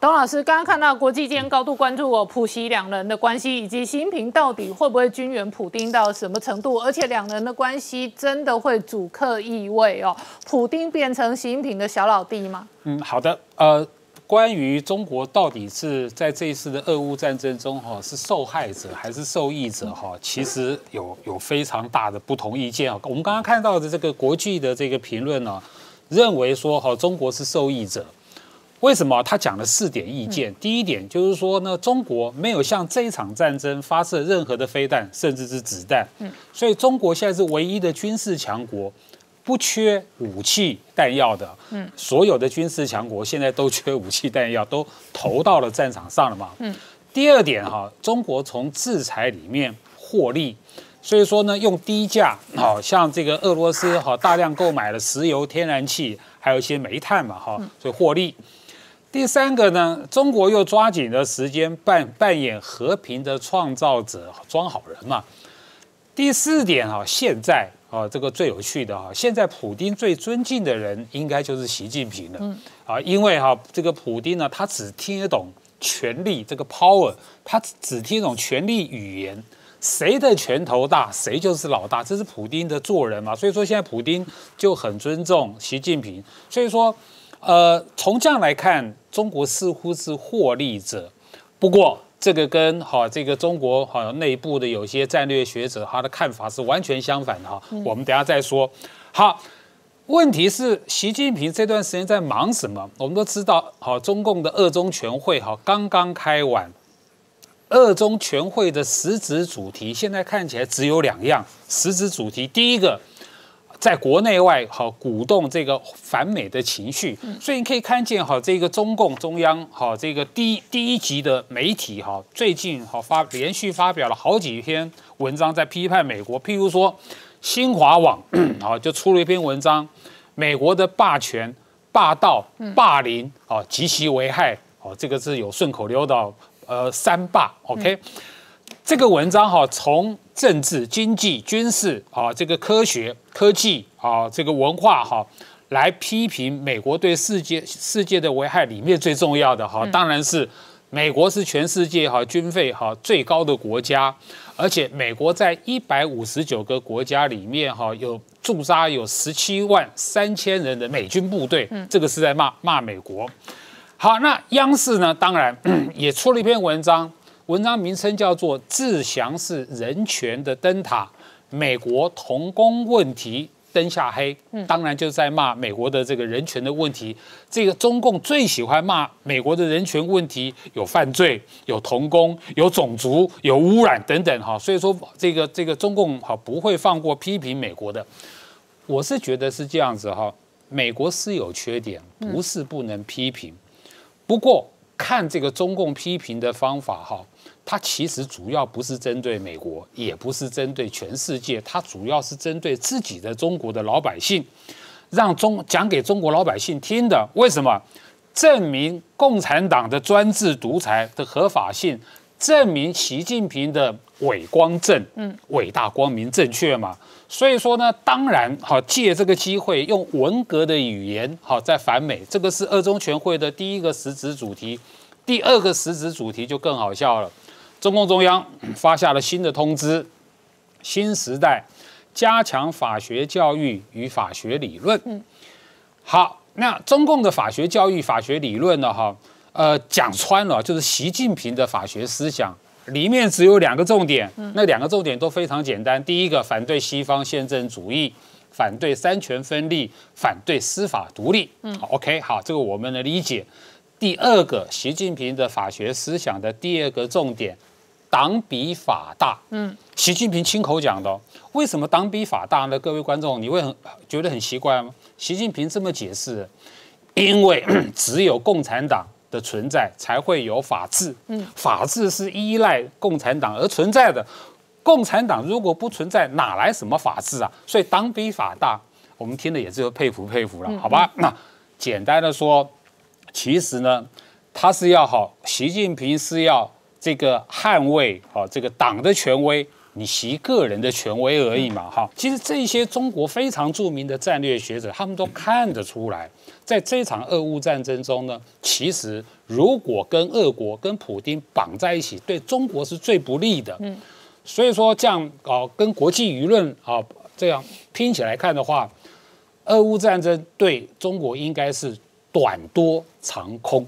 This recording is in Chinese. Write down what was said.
董老师刚刚看到国际间高度关注我普习两人的关系，以及习近平到底会不会军援普丁到什么程度，而且两人的关系真的会主客意味哦？普丁变成习近平的小老弟吗？嗯，好的，呃，关于中国到底是在这一次的俄乌战争中哈是受害者还是受益者哈，其实有有非常大的不同意见啊。我们刚刚看到的这个国际的这个评论呢，认为说哈中国是受益者。为什么他讲了四点意见？第一点就是说呢，中国没有向这一场战争发射任何的飞弹，甚至是子弹。嗯，所以中国现在是唯一的军事强国，不缺武器弹药的。嗯，所有的军事强国现在都缺武器弹药，都投到了战场上了嘛。嗯，第二点哈，中国从制裁里面获利，所以说呢，用低价，好像这个俄罗斯哈大量购买了石油、天然气，还有一些煤炭嘛，哈，所以获利。第三个呢，中国又抓紧了时间扮扮演和平的创造者，装好人嘛。第四点啊，现在啊，这个最有趣的哈，现在普京最尊敬的人应该就是习近平了。嗯啊，因为哈，这个普京呢，他只听得懂权力这个 power，他只听懂权力语言，谁的拳头大，谁就是老大，这是普京的做人嘛。所以说，现在普京就很尊重习近平。所以说。呃，从这样来看，中国似乎是获利者。不过，这个跟哈这个中国好像内部的有些战略学者他的看法是完全相反的哈。我们等下再说。好，问题是习近平这段时间在忙什么？我们都知道，好，中共的二中全会哈刚刚开完，二中全会的实质主题现在看起来只有两样实质主题。第一个。在国内外好鼓动这个反美的情绪，所以你可以看见哈这个中共中央哈这个第第一级的媒体哈最近哈发连续发表了好几篇文章在批判美国，譬如说新华网啊就出了一篇文章，美国的霸权、霸道、霸凌啊极其危害哦，这个是有顺口溜的呃三霸，OK。这个文章哈，从政治、经济、军事啊，这个科学、科技啊，这个文化哈，来批评美国对世界世界的危害。里面最重要的哈，当然是美国是全世界哈军费哈最高的国家，而且美国在一百五十九个国家里面哈有驻扎有十七万三千人的美军部队，这个是在骂骂美国。好，那央视呢，当然也出了一篇文章。文章名称叫做《自强是人权的灯塔》，美国童工问题灯下黑，当然就是在骂美国的这个人权的问题。这个中共最喜欢骂美国的人权问题，有犯罪、有童工、有种族、有污染等等哈。所以说，这个这个中共哈不会放过批评美国的。我是觉得是这样子哈，美国是有缺点，不是不能批评。不过看这个中共批评的方法哈。它其实主要不是针对美国，也不是针对全世界，它主要是针对自己的中国的老百姓，让中讲给中国老百姓听的。为什么？证明共产党的专制独裁的合法性，证明习近平的伟光正，嗯，伟大光明正确嘛。所以说呢，当然好借这个机会用文革的语言好在反美，这个是二中全会的第一个实质主题。第二个实质主题就更好笑了。中共中央发下了新的通知，新时代加强法学教育与法学理论。嗯，好，那中共的法学教育、法学理论呢？哈，呃，讲穿了就是习近平的法学思想，里面只有两个重点。那两个重点都非常简单：第一个，反对西方宪政主义，反对三权分立，反对司法独立。嗯，OK，好，这个我们能理解。第二个，习近平的法学思想的第二个重点，党比法大。嗯，习近平亲口讲的。为什么党比法大呢？各位观众，你会很觉得很奇怪吗？习近平这么解释：因为 只有共产党的存在，才会有法治。嗯，法治是依赖共产党而存在的。共产党如果不存在，哪来什么法治啊？所以党比法大，我们听了也只有佩服佩服了，好吧？那简单的说。其实呢，他是要好，习近平是要这个捍卫好这个党的权威，你习个人的权威而已嘛，哈。其实这些中国非常著名的战略学者，他们都看得出来，在这场俄乌战争中呢，其实如果跟俄国跟普京绑在一起，对中国是最不利的。嗯，所以说这样哦，跟国际舆论啊这样拼起来看的话，俄乌战争对中国应该是短多长空。